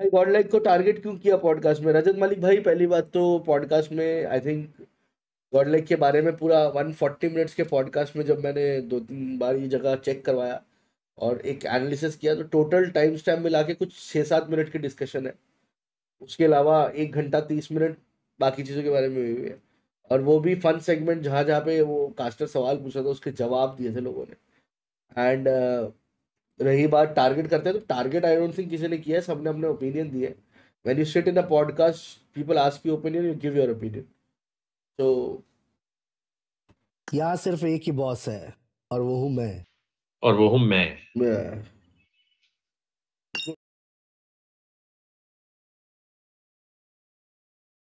भाई गॉडलाइक को टारगेट क्यों किया पॉडकास्ट में? रजत मलिक भाई, पहली बात तो पॉडकास्ट में आई थिंक गॉडलाइक के बारे में पूरा 140 मिनट्स के पॉडकास्ट में जब मैंने दो तीन बार ये जगह चेक करवाया और एक एनालिसिस किया तो टोटल टाइम स्टैम्प मिला के कुछ छः सात मिनट की डिस्कशन है। उसके अलावा एक घंटा तीस मिनट बाकी चीज़ों के बारे में हुई है। और वो भी फन सेगमेंट जहाँ जहाँ पे वो कास्टर सवाल पूछा था, उसके जवाब दिए थे लोगों ने। एंड रही बात टारगेट करते हैं तो टारगेट आई डोंट थिंक किसी ने किया है? सबने अपने ओपिनियन दिए when you sit in a podcast people ask you opinion you give your opinion तो यहाँ सिर्फ़ एक ही बॉस है और वो हूँ मैं। और वो हूँ मैं। मैं।